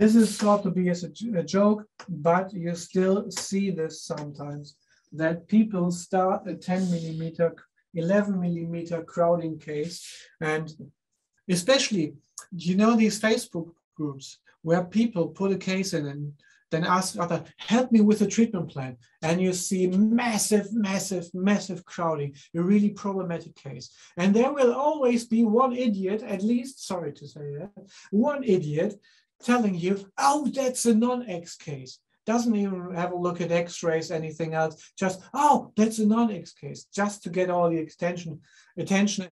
This is thought to be as a, a joke, but you still see this sometimes that people start a 10 millimeter, 11 millimeter crowding case. And especially, you know, these Facebook groups where people put a case in and then ask other, help me with a treatment plan. And you see massive, massive, massive crowding, a really problematic case. And there will always be one idiot, at least, sorry to say that, one idiot telling you, oh, that's a non-X case. Doesn't even have a look at X-rays, anything else. Just, oh, that's a non-X case, just to get all the extension, attention